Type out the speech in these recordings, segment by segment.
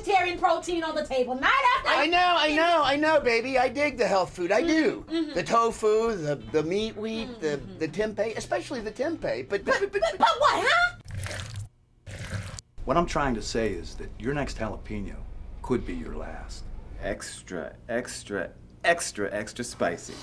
vegetarian protein on the table night after I know, I know, I know, baby. I dig the health food. I do. Mm-hmm, mm-hmm. The tofu, the, the meat wheat, mm-hmm, the, the tempeh, especially the tempeh. But, but, but, but, But what, huh? What I'm trying to say is that your next jalapeno could be your last. Extra, extra, extra, extra spicy.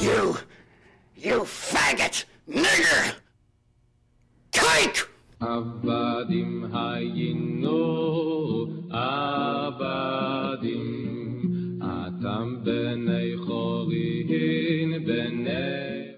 You, you faggot, nigger, kike! Abadim hayinu, abadim, atam b'nei chorim.